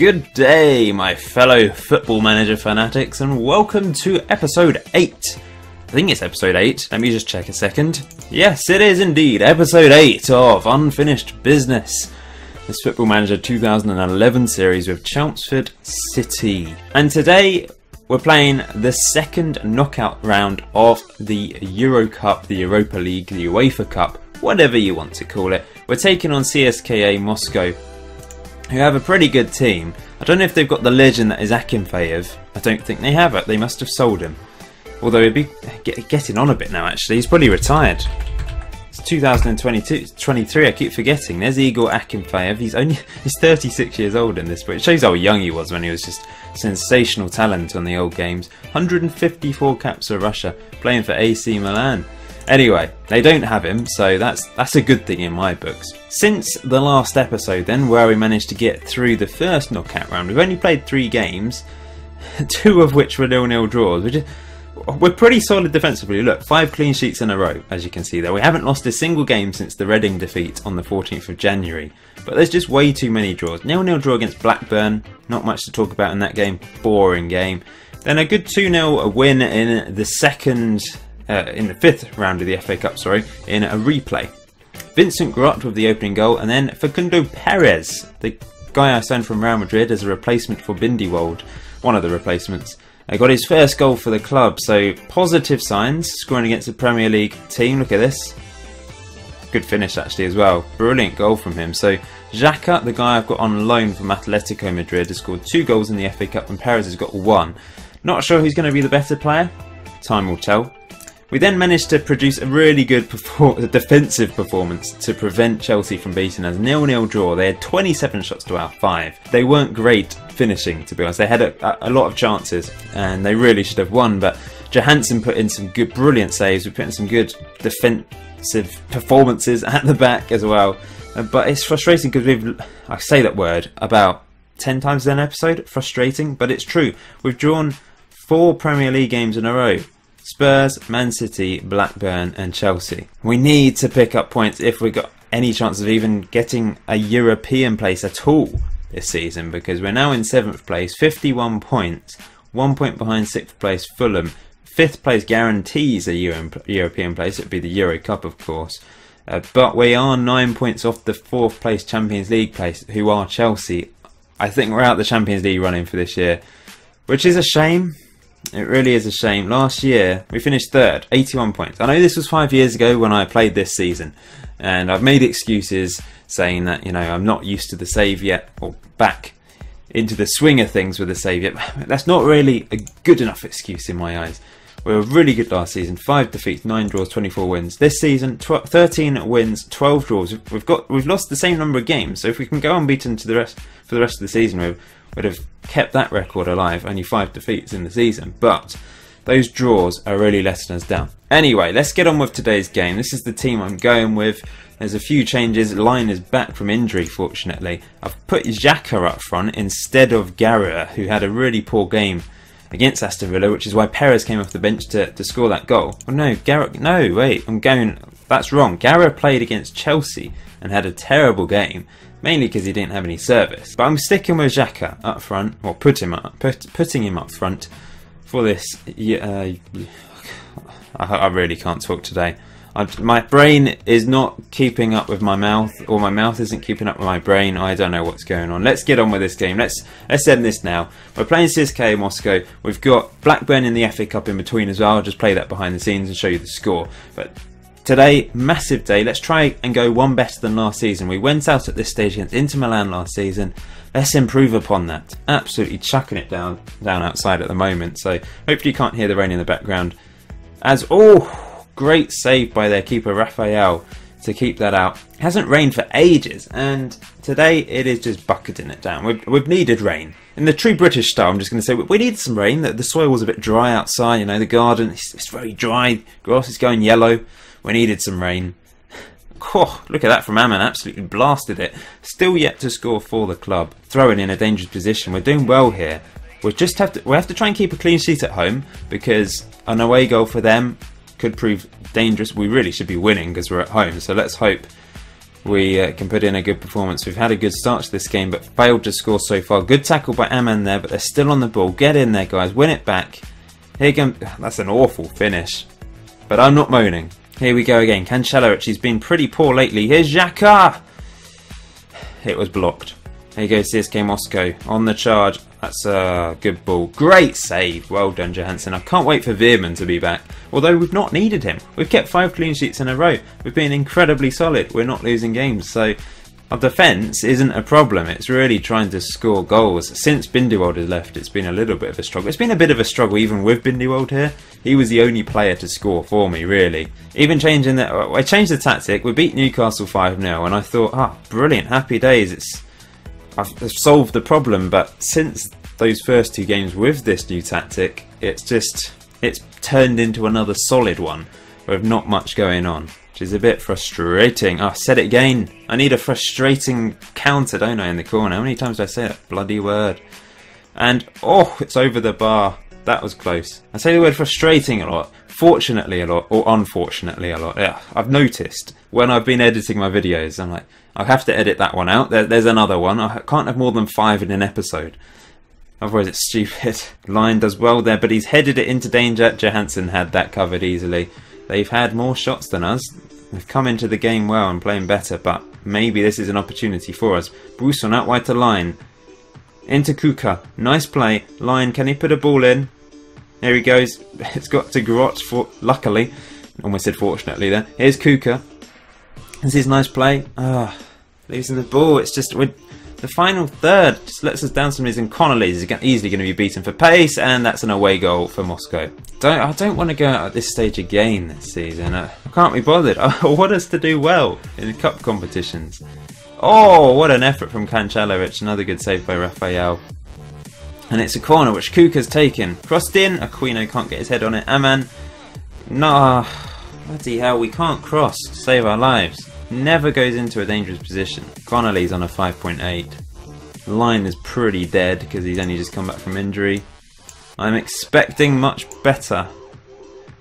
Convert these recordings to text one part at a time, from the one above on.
Good day, my fellow football manager fanatics, and welcome to episode 8. I think it's episode 8. Let me just check a second. Yes, it is indeed episode 8 of Unfinished Business. This Football Manager 2011 series with Chelmsford City. And today we're playing the second knockout round of the Euro Cup, the Europa League, the UEFA Cup, whatever you want to call it. We're taking on CSKA Moscow who have a pretty good team. I don't know if they've got the legend that is Akinfeev. I don't think they have it. They must have sold him. Although he'd be get, getting on a bit now, actually. He's probably retired. It's 2022, 23. I keep forgetting. There's Igor Akinfeev. He's only he's 36 years old in this, but it shows how young he was when he was just sensational talent on the old games. 154 caps for Russia, playing for AC Milan. Anyway, they don't have him, so that's that's a good thing in my books. Since the last episode, then, where we managed to get through the first knockout round, we've only played three games, two of which were nil-nil draws. Which is, we're pretty solid defensively. Look, five clean sheets in a row, as you can see there. We haven't lost a single game since the Reading defeat on the 14th of January. But there's just way too many draws. Nil-nil draw against Blackburn, not much to talk about in that game. Boring game. Then a good 2-0 win in the second uh, in the fifth round of the FA Cup, sorry, in a replay. Vincent Grott with the opening goal, and then Facundo Perez, the guy I signed from Real Madrid as a replacement for Bindywold, one of the replacements. I got his first goal for the club, so positive signs, scoring against the Premier League team. Look at this. Good finish actually as well. Brilliant goal from him. So Xhaka, the guy I've got on loan from Atletico Madrid, has scored two goals in the FA Cup and Perez has got one. Not sure who's going to be the better player. Time will tell. We then managed to produce a really good perfor- defensive performance to prevent Chelsea from beating us. Nil-nil draw. They had 27 shots to our five. They weren't great finishing, to be honest. They had a, a lot of chances, and they really should have won. But Johansson put in some good, brilliant saves. We put in some good defensive performances at the back as well. Uh, but it's frustrating because we've, I say that word about 10 times in an episode. Frustrating, but it's true. We've drawn four Premier League games in a row Spurs, Man City, Blackburn, and Chelsea. We need to pick up points if we've got any chance of even getting a European place at all this season because we're now in seventh place, 51 points, one point behind sixth place Fulham. Fifth place guarantees a Euro- European place, it'd be the Euro Cup, of course. Uh, but we are nine points off the fourth place Champions League place, who are Chelsea. I think we're out the Champions League running for this year, which is a shame it really is a shame. Last year, we finished third, 81 points. I know this was five years ago when I played this season, and I've made excuses saying that, you know, I'm not used to the save yet, or back into the swing of things with the save yet. That's not really a good enough excuse in my eyes. We were really good last season. Five defeats, nine draws, 24 wins. This season, 13 wins, 12 draws. We've got we've lost the same number of games. So if we can go unbeaten to the rest for the rest of the season, we've would have kept that record alive, only five defeats in the season. But those draws are really letting us down. Anyway, let's get on with today's game. This is the team I'm going with. There's a few changes. Line is back from injury, fortunately. I've put Xhaka up front instead of Garra, who had a really poor game against Aston Villa, which is why Perez came off the bench to, to score that goal. Oh no, Garra, no, wait, I'm going, that's wrong. Garra played against Chelsea and had a terrible game mainly because he didn't have any service. But I'm sticking with Xhaka up front, or put him up, put, putting him up front for this. Uh, I, really can't talk today. I, my brain is not keeping up with my mouth, or my mouth isn't keeping up with my brain. I don't know what's going on. Let's get on with this game. Let's let's end this now. We're playing CSKA Moscow. We've got Blackburn in the FA Cup in between as well. I'll just play that behind the scenes and show you the score. But Today, massive day. Let's try and go one better than last season. We went out at this stage against Inter Milan last season. Let's improve upon that. Absolutely chucking it down down outside at the moment. So hopefully you can't hear the rain in the background. As oh, great save by their keeper Raphael to keep that out. It hasn't rained for ages, and today it is just bucketing it down. We've, we've needed rain. In the true British style, I'm just going to say we, need some rain. The, the soil was a bit dry outside, you know, the garden, it's, it's very dry, grass is going yellow. We needed some rain. Oh, look at that from Ammon, absolutely blasted it. Still yet to score for the club. Throwing in a dangerous position. We're doing well here. We just have to we have to try and keep a clean sheet at home because an away goal for them could prove dangerous. We really should be winning because we're at home. So let's hope we uh, can put in a good performance. We've had a good start to this game, but failed to score so far. Good tackle by Aman there, but they're still on the ball. Get in there, guys. Win it back. Here can, that's an awful finish, but I'm not moaning. Here we go again. Kanchelaric, he's been pretty poor lately. Here's Xhaka. It was blocked. There you go, CSKA Moscow on the charge. That's a good ball. Great save. Well done, Johansson. I can't wait for Veerman to be back. Although we've not needed him. We've kept five clean sheets in a row. We've been incredibly solid. We're not losing games. So our defence isn't a problem. It's really trying to score goals. Since Bindiwald has left, it's been a little bit of a struggle. It's been a bit of a struggle even with Bindiwald here. He was the only player to score for me, really. Even changing the... I changed the tactic. We beat Newcastle 5-0 and I thought, ah, oh, brilliant, happy days. It's I've solved the problem, but since those first two games with this new tactic, it's just it's turned into another solid one with not much going on, which is a bit frustrating. Oh, I said it again. I need a frustrating counter, don't I, in the corner? How many times did I say that bloody word? And oh, it's over the bar. That was close. I say the word frustrating a lot, fortunately a lot, or unfortunately a lot. Yeah, I've noticed when I've been editing my videos, I'm like, I have to edit that one out. There, there's another one. I can't have more than five in an episode. Otherwise, it's stupid. Line does well there, but he's headed it into danger. Johansson had that covered easily. They've had more shots than us. They've come into the game well and playing better, but maybe this is an opportunity for us. Bruson out wide to Line. Into Kuka. Nice play. Line, can he put a ball in? There he goes. It's got to Grot, for, luckily. Almost said fortunately there. Here's Kuka. This is nice play. Ah, oh, losing the ball. It's just the final third just lets us down some reason. Connolly is easily going to be beaten for pace, and that's an away goal for Moscow. Don't I don't want to go out at this stage again this season. I, can't be bothered. I want us to do well in cup competitions. Oh, what an effort from Kanchelaric. Another good save by Rafael. And it's a corner which Kuka's taken. Crossed in. Aquino can't get his head on it. Aman. Nah. Bloody hell, we can't cross save our lives never goes into a dangerous position. Connolly's on a 5.8. Line is pretty dead because he's only just come back from injury. I'm expecting much better.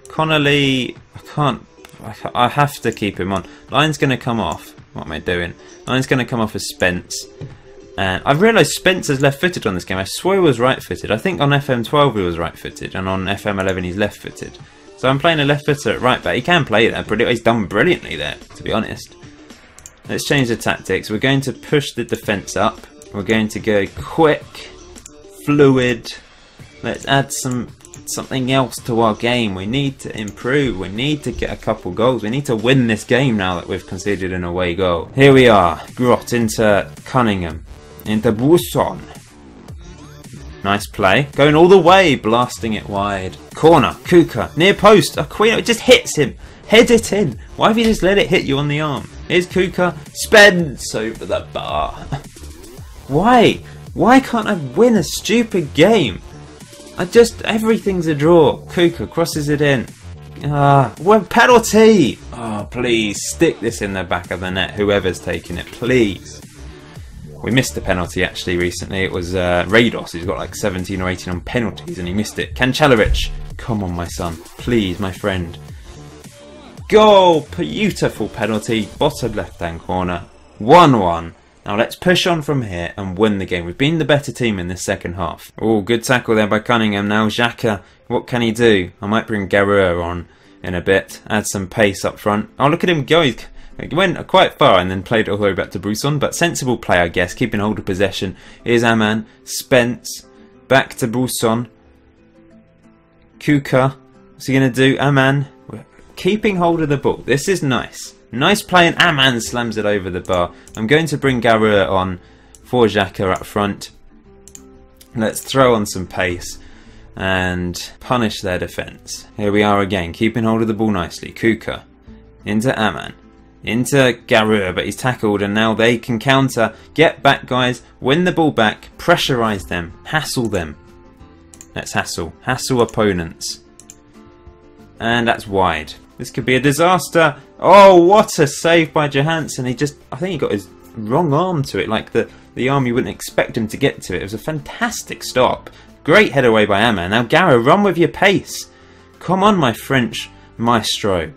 Connolly, I can't, I have to keep him on. Line's going to come off. What am I doing? Line's going to come off as Spence. And I've realised Spencer's left-footed on this game. I swear he was right-footed. I think on FM12 he was right-footed, and on FM11 he's left-footed. So I'm playing a left footer at right back. He can play there, but he's done brilliantly there, to be honest. Let's change the tactics. We're going to push the defence up. We're going to go quick, fluid. Let's add some something else to our game. We need to improve. We need to get a couple goals. We need to win this game now that we've conceded an away goal. Here we are. Grot into Cunningham. Into Buson. Nice play. Going all the way, blasting it wide. Corner. Kuka. Near post. Aquino. It just hits him. Head it in. Why have you just let it hit you on the arm? Here's Kuka. Spence over the bar. Why? Why can't I win a stupid game? I just everything's a draw. Kuka crosses it in. Ah, well, penalty! Oh, please stick this in the back of the net. Whoever's taking it, please. We missed a penalty actually recently. It was uh, Rados who's got like 17 or 18 on penalties and he missed it. Kanchelaric, come on, my son, please, my friend. Goal! Beautiful penalty, bottom left hand corner. 1 1. Now let's push on from here and win the game. We've been the better team in this second half. Oh, good tackle there by Cunningham. Now Xhaka, what can he do? I might bring Garou on in a bit. Add some pace up front. Oh, look at him go. He went quite far and then played all the way back to Bruson. But sensible play, I guess. Keeping hold of possession. Here's Aman. Spence. Back to Bruson. Kuka. What's he going to do? Aman keeping hold of the ball. This is nice. Nice play and Aman slams it over the bar. I'm going to bring Garou on for Xhaka up front. Let's throw on some pace and punish their defence. Here we are again, keeping hold of the ball nicely. Kuka into Aman. Into Garou, but he's tackled and now they can counter. Get back guys, win the ball back, pressurise them, hassle them. Let's hassle. Hassle opponents. And that's wide. This could be a disaster. Oh, what a save by Johansen. He just, I think he got his wrong arm to it, like the, the arm you wouldn't expect him to get to it. It was a fantastic stop. Great head away by Aman. Now, Garou, run with your pace. Come on, my French maestro.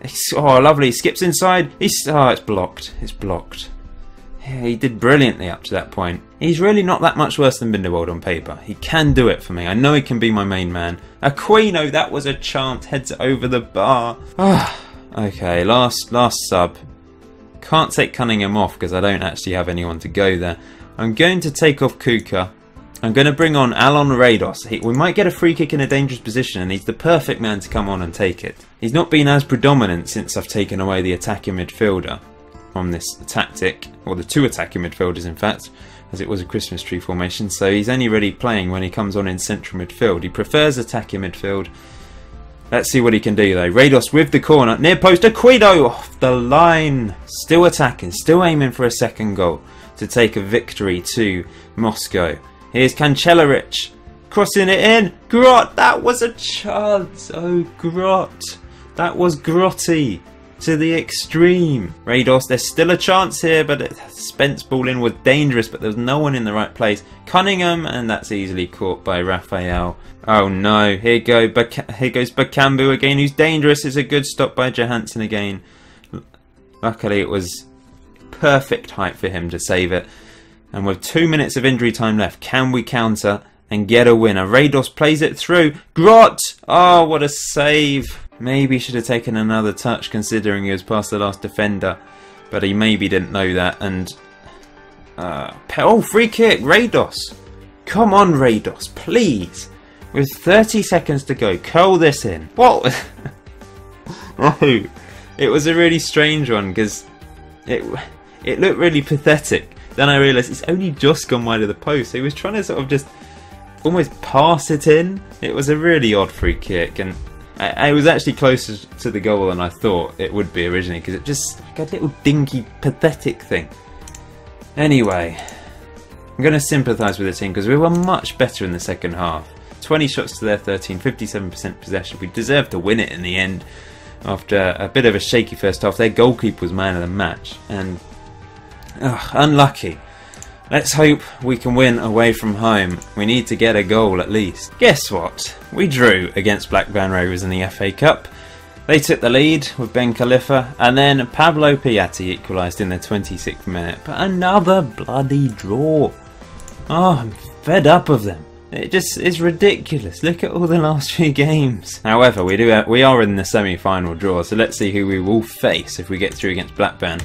It's, oh, lovely. Skips inside. He's, oh, it's blocked. It's blocked. Yeah, he did brilliantly up to that point. He's really not that much worse than Binderwald on paper. He can do it for me. I know he can be my main man. Aquino, that was a chance. Heads over the bar. Ah, okay, last last sub. Can't take Cunningham off because I don't actually have anyone to go there. I'm going to take off Kuka. I'm going to bring on Alon Rados. He, we might get a free kick in a dangerous position and he's the perfect man to come on and take it. He's not been as predominant since I've taken away the attacking midfielder on this tactic, or the two attacking midfielders in fact, as it was a Christmas tree formation, so he's only really playing when he comes on in central midfield. He prefers attacking midfield. Let's see what he can do though. Rados with the corner, near post, Aquino off the line. Still attacking, still aiming for a second goal to take a victory to Moscow. Here's Kancellaric crossing it in. Grot, that was a chance. Oh, Grot. That was Grotty to the extreme. Rados, there's still a chance here, but Spence ball in was dangerous, but there was no one in the right place. Cunningham, and that's easily caught by Raphael. Oh no, here go, here goes Bakambu again, who's dangerous. It's a good stop by Johansson again. Luckily, it was perfect height for him to save it. And with two minutes of injury time left, can we counter and get a winner? Rados plays it through. Grot! Oh, what a save. Maybe should have taken another touch considering he was past the last defender. But he maybe didn't know that. And. Uh, oh, free kick! Rados! Come on, Rados, please! With 30 seconds to go, curl this in. What? no. It was a really strange one because it, it looked really pathetic. Then I realised it's only just gone wide of the post. So he was trying to sort of just almost pass it in. It was a really odd free kick, and I, was actually closer to the goal than I thought it would be originally because it just like a little dinky, pathetic thing. Anyway, I'm going to sympathise with the team because we were much better in the second half. 20 shots to their 13, 57% possession. We deserved to win it in the end after a bit of a shaky first half. Their goalkeeper was man of the match, and ugh, unlucky. Let's hope we can win away from home. We need to get a goal at least. Guess what? We drew against Blackburn Rovers in the FA Cup. They took the lead with Ben Khalifa, and then Pablo Piatti equalised in the 26th minute. But another bloody draw. Oh, I'm fed up of them. It just is ridiculous. Look at all the last few games. However, we do we are in the semi-final draw, so let's see who we will face if we get through against Blackburn.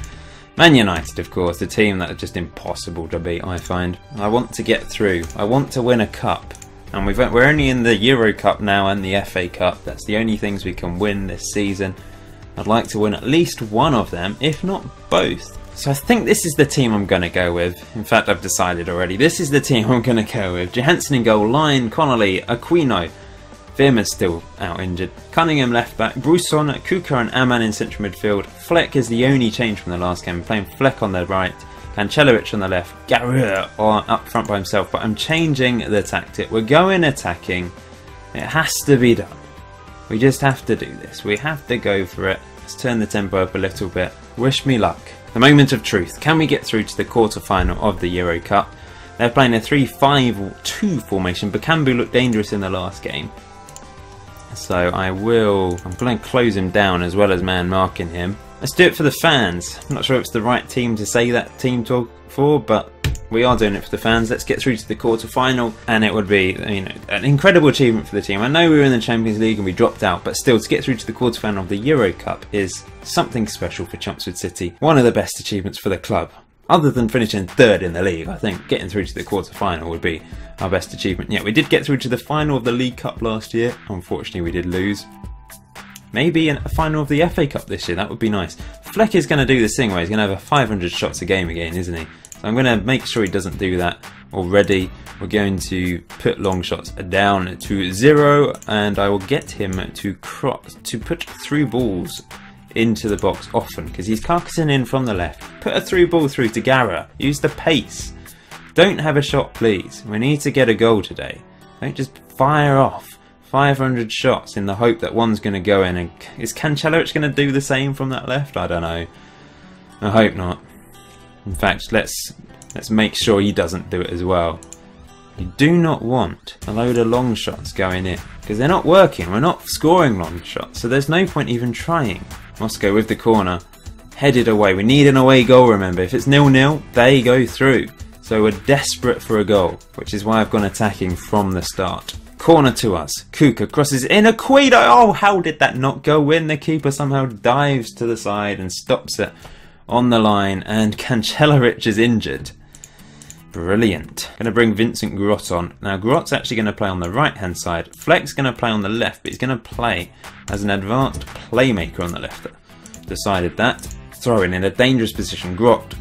Man United, of course, the team that are just impossible to beat, I find. I want to get through. I want to win a cup. And we've, we're only in the Euro Cup now and the FA Cup. That's the only things we can win this season. I'd like to win at least one of them, if not both. So I think this is the team I'm going to go with. In fact, I've decided already. This is the team I'm going to go with. Johansson in goal, Lyon, Connolly, Aquino, Veerman's still out injured. Cunningham left back, Brusson, Kuka and Aman in central midfield. Fleck is the only change from the last game, playing Fleck on the right, Kancellaric on the left, Garrett up front by himself. But I'm changing the tactic. We're going attacking. It has to be done. We just have to do this. We have to go for it. Let's turn the tempo up a little bit. Wish me luck. The moment of truth. Can we get through to the quarter final of the Euro Cup? They're playing a 3 5 2 formation. Bakambu looked dangerous in the last game. So I will, I'm going to close him down as well as man marking him. Let's do it for the fans. I'm not sure if it's the right team to say that team talk for, but we are doing it for the fans. Let's get through to the quarter final, and it would be you know an incredible achievement for the team. I know we were in the Champions League and we dropped out, but still to get through to the quarter final of the Euro Cup is something special for Chelmsford City. One of the best achievements for the club other than finishing third in the league, I think getting through to the quarter final would be our best achievement yet. We did get through to the final of the League Cup last year. Unfortunately, we did lose. Maybe a final of the FA Cup this year. That would be nice. Fleck is going to do this thing where he's going to have a 500 shots a game again, isn't he? So I'm going to make sure he doesn't do that already. We're going to put long shots down to zero, and I will get him to cross to put through balls into the box often because he's carcassing in from the left. Put a through ball through to Gara. Use the pace. Don't have a shot, please. We need to get a goal today. Don't just fire off 500 shots in the hope that one's going to go in. And is Kancellaric going to do the same from that left? I don't know. I hope not. In fact, let's let's make sure he doesn't do it as well. You do not want a load of long shots going in because they're not working. We're not scoring long shots, so there's no point even trying. Moscow with the corner. Headed away. We need an away goal, remember. If it's nil-nil, they go through. So we're desperate for a goal, which is why I've gone attacking from the start. Corner to us. Kuka crosses in. a Aquino! Oh, how did that not go in? The keeper somehow dives to the side and stops it on the line. And Kancellaric is injured. Brilliant. Going to bring Vincent Grot on. Now, Grot's actually going to play on the right-hand side. Fleck's going to play on the left, but he's going to play as an advanced playmaker on the left. Decided that. Throwing in a dangerous position. Grot.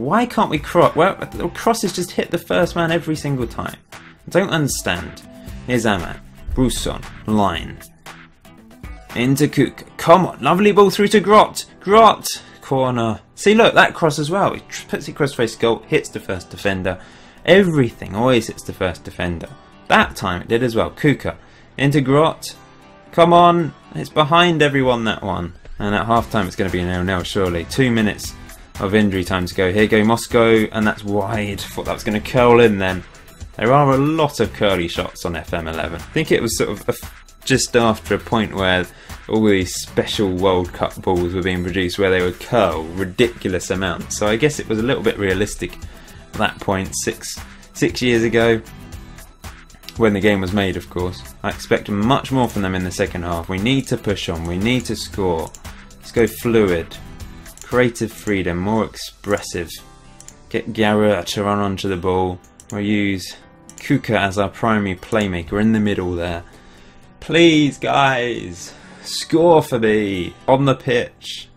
Why can't we cross? Well, the crosses just hit the first man every single time. I don't understand. Here's Aman. Brusson. Line. Into Cook. Come on. Lovely ball through to Grot. Grot corner. See, look, that cross as well. He puts it cross face goal, hits the first defender. Everything always hits the first defender. That time it did as well. Kuka into Grot. Come on, it's behind everyone that one. And at half time it's going to be nil nil surely. Two minutes of injury time to go. Here go Moscow, and that's wide. Thought that was going to curl in then. There are a lot of curly shots on FM11. I think it was sort of just after a point where all these special World Cup balls were being produced where they would curl ridiculous amounts. So I guess it was a little bit realistic at that point, six six years ago, when the game was made, of course. I expect much more from them in the second half. We need to push on. We need to score. Let's go fluid, creative freedom, more expressive. Get Garrett to run onto the ball. We'll use Kuka as our primary playmaker in the middle there. Please, guys. Score for me on the pitch.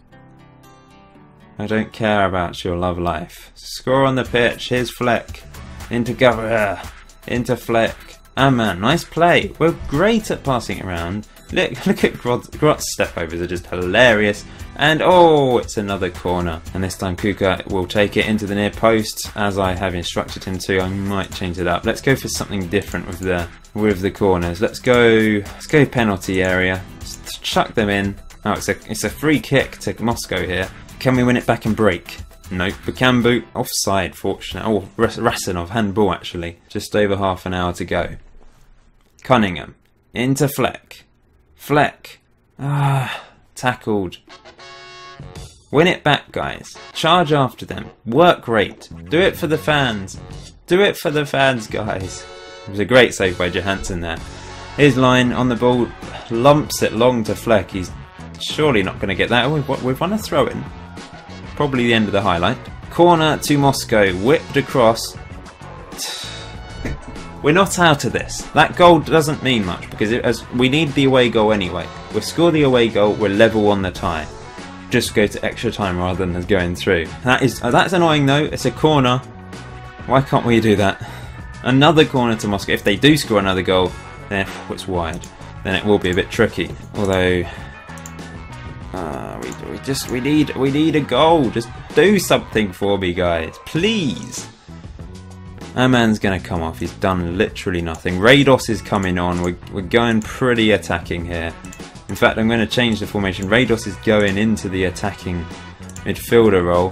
I don't care about your love life. Score on the pitch. Here's Fleck. Into Gavra. Into Fleck. Ah man, nice play. We're great at passing it around. Look, look at Grot's, Grot's step overs are just hilarious. And oh, it's another corner. And this time Kuka will take it into the near post as I have instructed him to. I might change it up. Let's go for something different with the with the corners. Let's go. Let's go penalty area chuck them in. Oh, it's a, it's a free kick to Moscow here. Can we win it back and break? Nope. Bakambu offside, fortunate. Oh, Rasanov, handball actually. Just over half an hour to go. Cunningham. Into Fleck. Fleck. Ah, tackled. Win it back, guys. Charge after them. Work rate. Do it for the fans. Do it for the fans, guys. It was a great save by Johansson there. His line on the ball lumps it long to Fleck. He's surely not going to get that. We've, we've won a throw in. Probably the end of the highlight. Corner to Moscow. Whipped across. We're not out of this. That goal doesn't mean much because it, as we need the away goal anyway. We score the away goal, we're level on the tie. Just go to extra time rather than going through. That is uh, that's annoying though. It's a corner. Why can't we do that? Another corner to Moscow. If they do score another goal, then it's wide then it will be a bit tricky. Although uh, we, we just we need we need a goal. Just do something for me, guys, please. Aman's gonna come off. He's done literally nothing. Rados is coming on. We're, we're going pretty attacking here. In fact, I'm going to change the formation. Rados is going into the attacking midfielder role.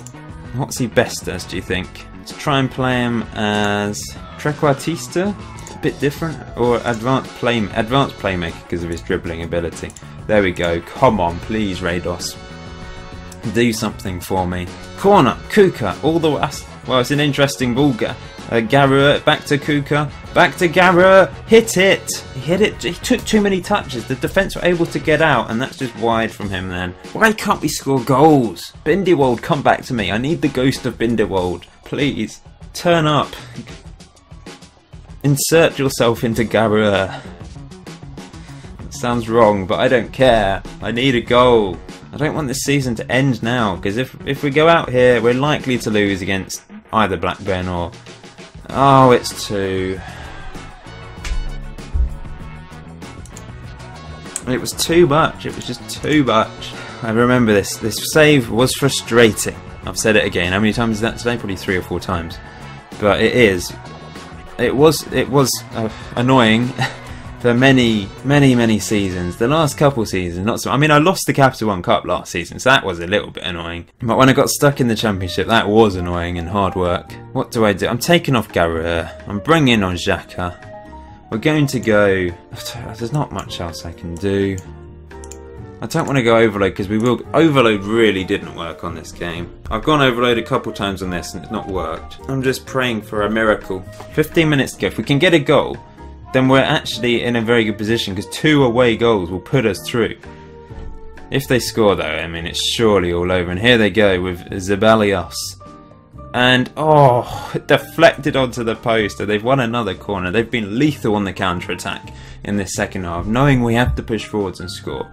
What's he best as, do you think? Let's try and play him as Trequartista? A bit different or advanced play advanced playmaker because of his dribbling ability. There we go. Come on, please, Rados. Do something for me. Corner, Kuka, all the way. Well, it's an interesting ball. Uh, Garrett, back to Kuka, back to Garrett, hit it! He hit it, he took too many touches. The defence were able to get out, and that's just wide from him then. Why can't we score goals? Binderwald, come back to me. I need the ghost of Binderwald. Please, turn up. Insert yourself into Garua. Sounds wrong, but I don't care. I need a goal. I don't want this season to end now, because if, if we go out here, we're likely to lose against either Blackburn or... Oh, it's two. It was too much. It was just too much. I remember this. This save was frustrating. I've said it again. How many times is that today? Probably three or four times. But it is it was it was uh, annoying for many many many seasons. The last couple seasons, not so. I mean, I lost the Capital One Cup last season, so that was a little bit annoying. But when I got stuck in the Championship, that was annoying and hard work. What do I do? I'm taking off Garrett. I'm bringing on Xhaka. We're going to go. There's not much else I can do. I don't want to go overload because we will. Overload really didn't work on this game. I've gone overload a couple times on this and it's not worked. I'm just praying for a miracle. 15 minutes to go. If we can get a goal, then we're actually in a very good position because two away goals will put us through. If they score though, I mean, it's surely all over. And here they go with Zeballos. And, oh, deflected onto the post. So They've won another corner. They've been lethal on the counter attack in this second half, knowing we have to push forwards and score.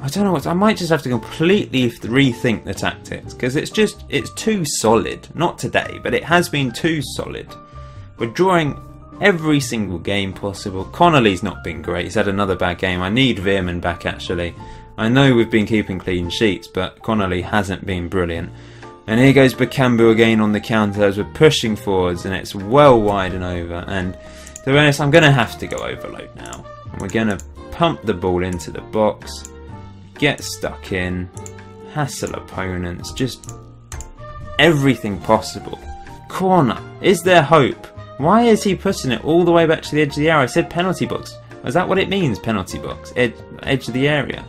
I don't know what I might just have to completely rethink the tactics because it's just it's too solid. Not today, but it has been too solid. We're drawing every single game possible. Connolly's not been great. He's had another bad game. I need Veerman back actually. I know we've been keeping clean sheets, but Connolly hasn't been brilliant. And here goes Bakambu again on the counter as we're pushing forwards and it's well wide and over. And to be honest, I'm going to have to go overload now. And we're going to pump the ball into the box get stuck in, hassle opponents, just everything possible. Corner, is there hope? Why is he putting it all the way back to the edge of the area? I said penalty box. Is that what it means, penalty box? Ed edge of the area.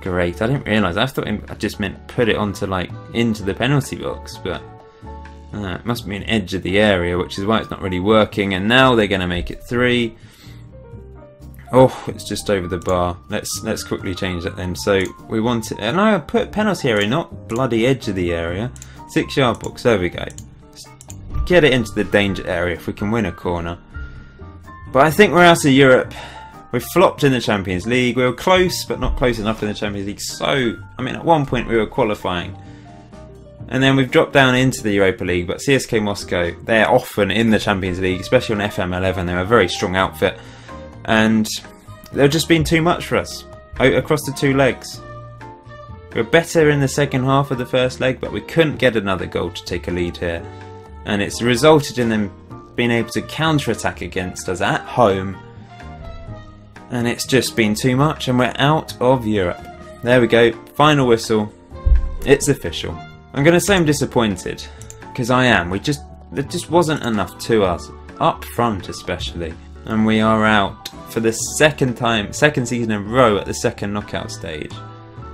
Great, I didn't realise. I thought I just meant put it onto like into the penalty box, but uh, it must be an edge of the area, which is why it's not really working. And now they're going to make it three. Oh, it's just over the bar. Let's let's quickly change that then. So we want it, and I put penalty area, not bloody edge of the area. Six yard box. There we go. Get it into the danger area if we can win a corner. But I think we're out of Europe. We flopped in the Champions League. We were close, but not close enough in the Champions League. So, I mean, at one point we were qualifying. And then we've dropped down into the Europa League, but CSKA Moscow, they're often in the Champions League, especially on FM11. They're a very strong outfit and they've just been too much for us across the two legs. We were better in the second half of the first leg, but we couldn't get another goal to take a lead here, and it's resulted in them being able to counter attack against us at home. And it's just been too much, and we're out of Europe. There we go, final whistle. It's official. I'm going to say I'm disappointed, because I am. We just there just wasn't enough to us up front, especially and we are out for the second time, second season in a row at the second knockout stage.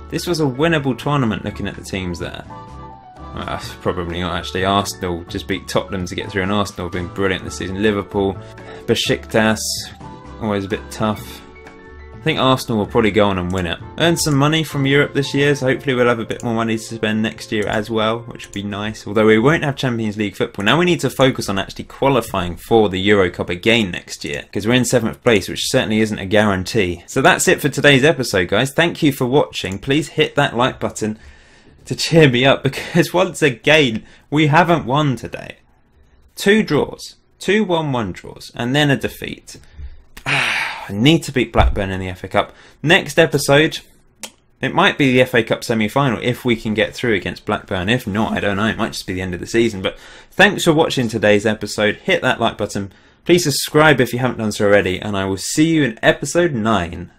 This was a winnable tournament looking at the teams there. Uh, probably not actually. Arsenal just beat Tottenham to get through, and Arsenal have been brilliant this season. Liverpool, Besiktas, always a bit tough. I think Arsenal will probably go on and win it. Earn some money from Europe this year, so hopefully we'll have a bit more money to spend next year as well, which would be nice. Although we won't have Champions League football. Now we need to focus on actually qualifying for the Euro Cup again next year, because we're in seventh place, which certainly isn't a guarantee. So that's it for today's episode, guys. Thank you for watching. Please hit that like button to cheer me up, because once again, we haven't won today. Two draws, two 1 1 draws, and then a defeat. I need to beat Blackburn in the FA Cup. Next episode, it might be the FA Cup semi final if we can get through against Blackburn. If not, I don't know. It might just be the end of the season. But thanks for watching today's episode. Hit that like button. Please subscribe if you haven't done so already. And I will see you in episode 9.